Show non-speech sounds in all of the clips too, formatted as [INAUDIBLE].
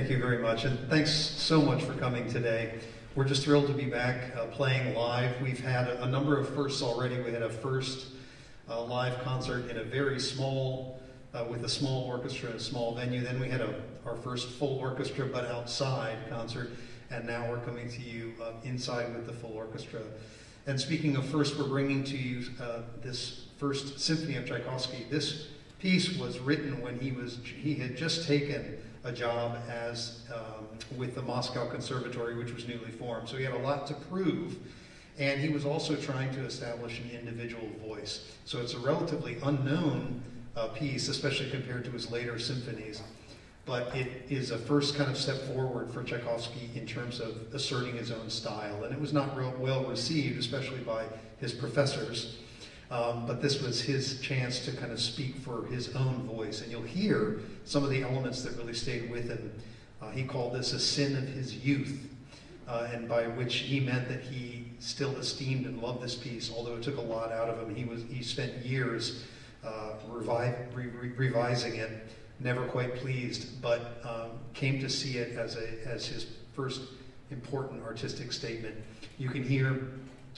Thank you very much, and thanks so much for coming today. We're just thrilled to be back uh, playing live. We've had a, a, number of firsts already. We had a first uh, live concert in a very small, uh, with a small orchestra in a small venue. Then we had a, our first full orchestra, but outside concert, and now we're coming to you uh, inside with the full orchestra. And speaking of first, we're bringing to you uh, this first symphony of Tchaikovsky. This piece was written when he was he had just taken a job as um, with the Moscow Conservatory, which was newly formed. So he had a lot to prove. And he was also trying to establish an individual voice. So it's a relatively unknown uh, piece, especially compared to his later symphonies. But it is a first kind of step forward for Tchaikovsky in terms of asserting his own style. And it was not real well received, especially by his professors. Um, but this was his chance to kind of speak for his own voice. And you'll hear some of the elements that really stayed with him. Uh, he called this a sin of his youth, uh, and by which he meant that he still esteemed and loved this piece, although it took a lot out of him. He, was, he spent years uh, revi- re- re- revising it, never quite pleased, but um, came to see it as, a, as his first important artistic statement. You can hear,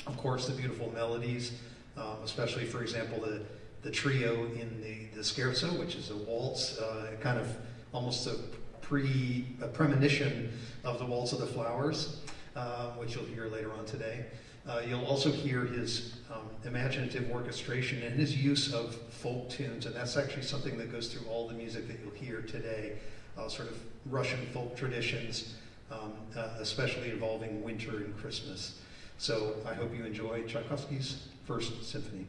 of course, the beautiful melodies um, especially, for example, the, the trio in the, the scherzo, which is a waltz, uh, kind of almost a pre a premonition of the Waltz of the Flowers, uh, which you'll hear later on today. Uh, you'll also hear his um, imaginative orchestration and his use of folk tunes, and that's actually something that goes through all the music that you'll hear today, uh, sort of Russian folk traditions, um, uh, especially involving winter and Christmas. So I hope you enjoy Tchaikovsky's First Symphony.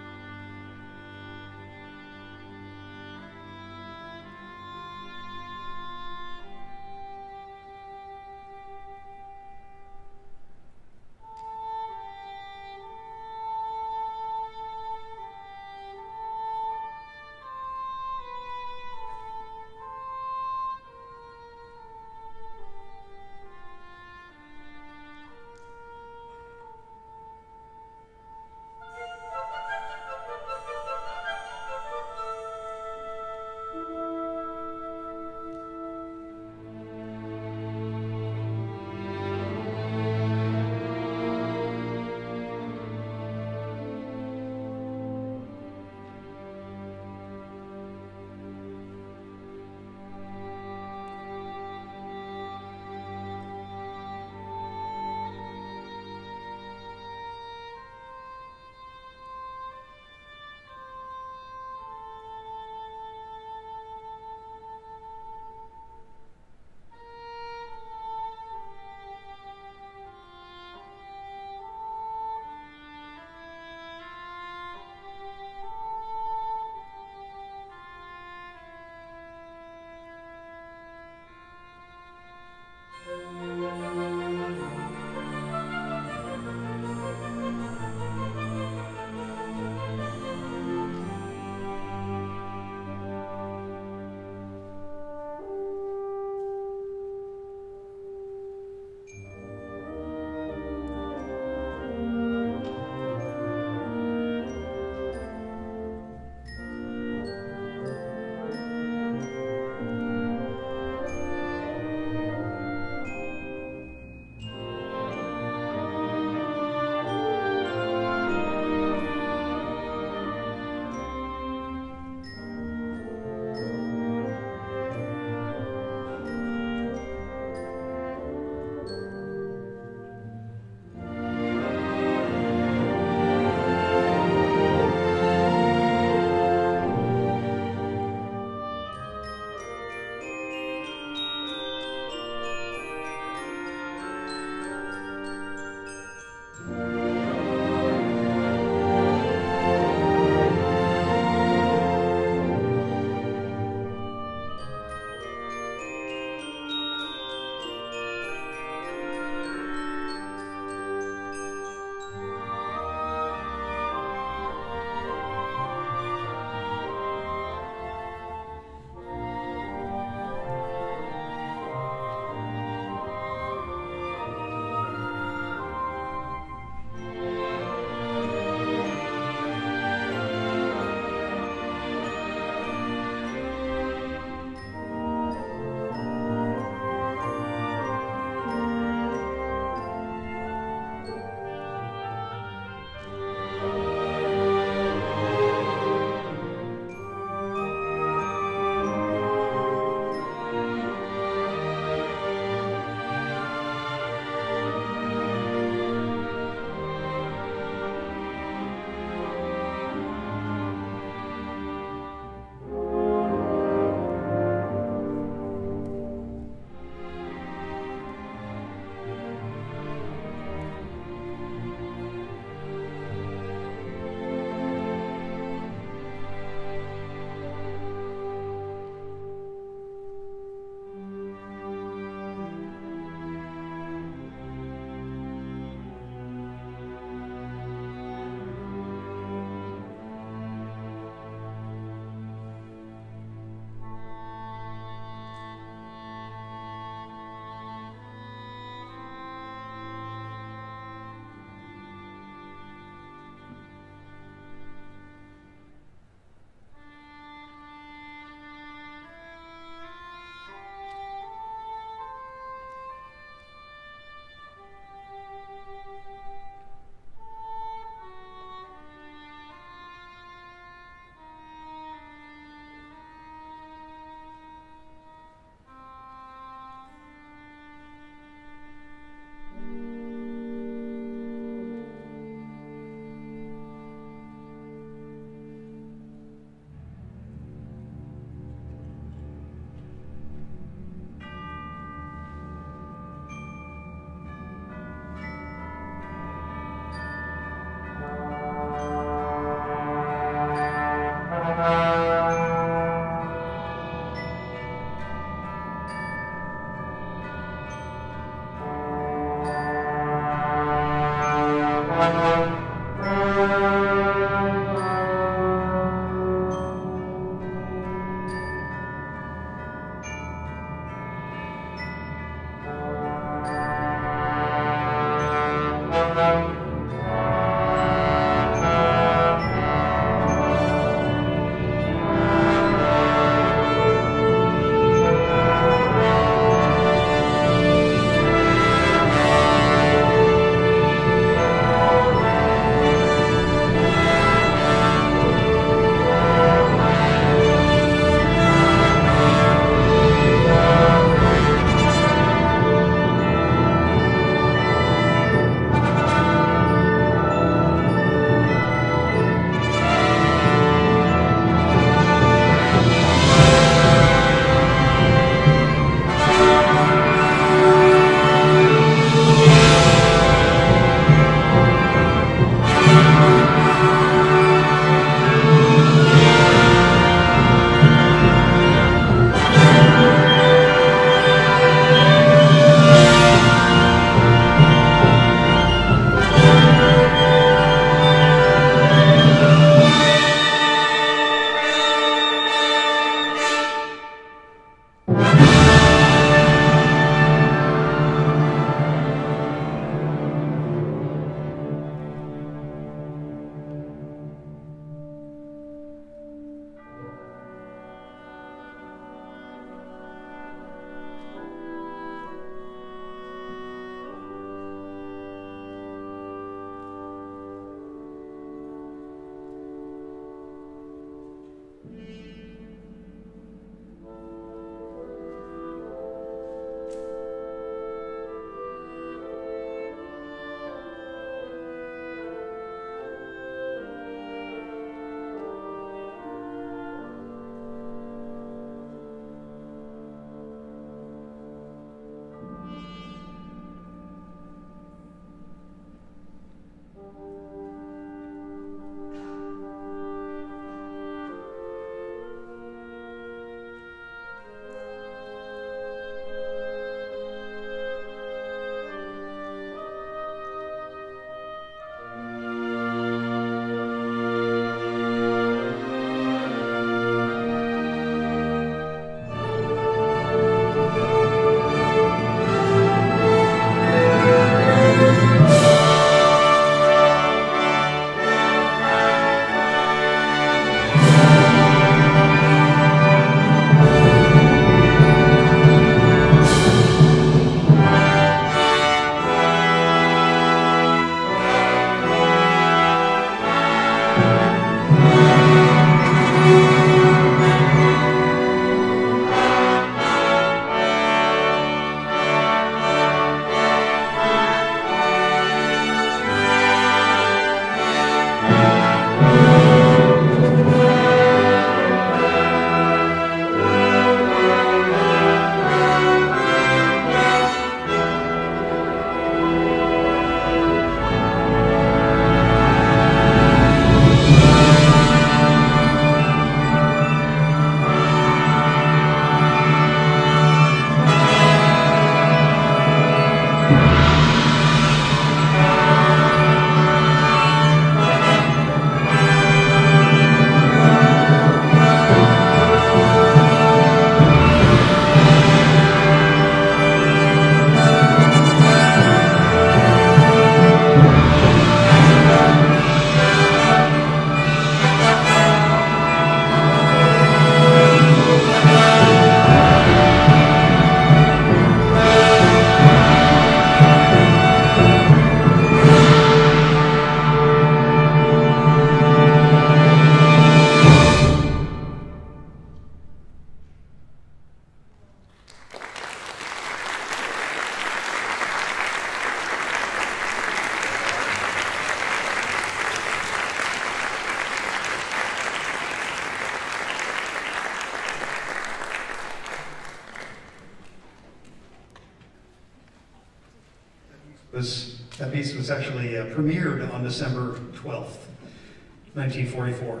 1944.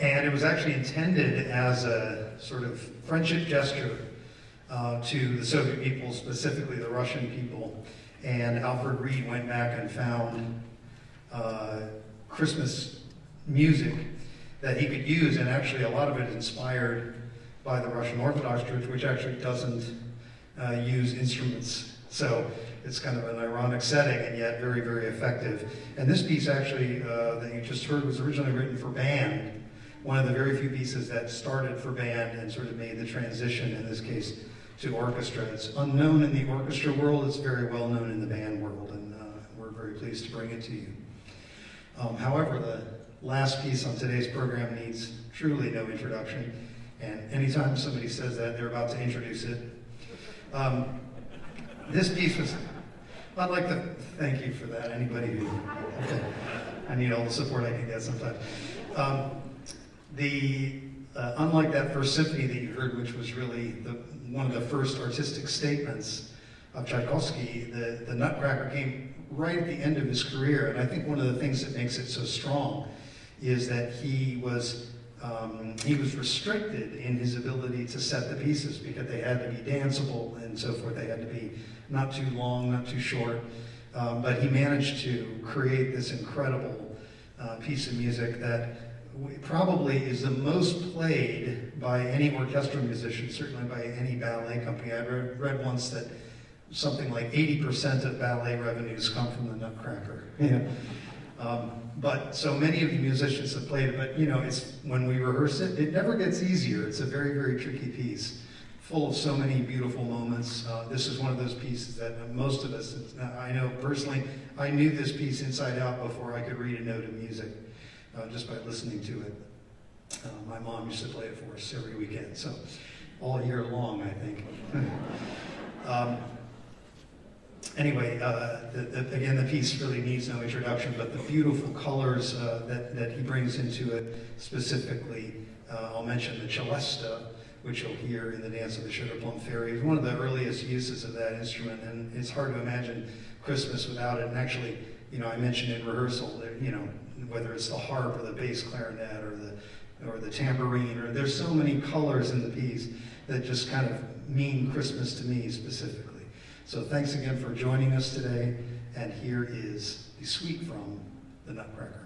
And it was actually intended as a sort of friendship gesture uh, to the Soviet people, specifically the Russian people. And Alfred Reed went back and found uh, Christmas music that he could use, and actually a lot of it inspired by the Russian Orthodox Church, which actually doesn't uh, use instruments. So it's kind of an ironic setting and yet very, very effective. And this piece actually uh, that you just heard was originally written for band. One of the very few pieces that started for band and sort of made the transition, in this case, to orchestra. It's unknown in the orchestra world, it's very well known in the band world, and uh, we're very pleased to bring it to you. Um, however, the last piece on today's program needs truly no introduction, and anytime somebody says that, they're about to introduce it. Um, this piece was, I'd like to thank you for that, anybody who, I need all the support I can get sometimes. Um, the, uh, unlike that first symphony that you heard, which was really the, one of the first artistic statements of Tchaikovsky, the, the Nutcracker came right at the end of his career. And I think one of the things that makes it so strong is that he was um, he was restricted in his ability to set the pieces because they had to be danceable and so forth. They had to be not too long, not too short. Um, but he managed to create this incredible uh, piece of music that probably is the most played by any orchestral musician, certainly by any ballet company. I read, read once that something like 80% of ballet revenues come from the Nutcracker. [LAUGHS] Yeah. Um, but so many of the musicians have played it, but you know, it's when we rehearse it, it never gets easier. It's a very, very tricky piece, full of so many beautiful moments. Uh, this is one of those pieces that most of us, I know personally, I knew this piece inside out before I could read a note of music, uh, just by listening to it. Uh, my mom used to play it for us every weekend, so all year long, I think. [LAUGHS] um, anyway, uh, the, the, again, the piece really needs no introduction, but the beautiful colors uh, that, that he brings into it specifically, uh, I'll mention the celesta, which you'll hear in the Dance of the Sugar Plum Fairy. It's one of the earliest uses of that instrument, and it's hard to imagine Christmas without it. And actually, you know, I mentioned in rehearsal, that, you know, whether it's the harp or the bass clarinet or the or the tambourine, or there's so many colors in the piece that just kind of mean Christmas to me specifically. So thanks again for joining us today. And here is the suite from the Nutcracker.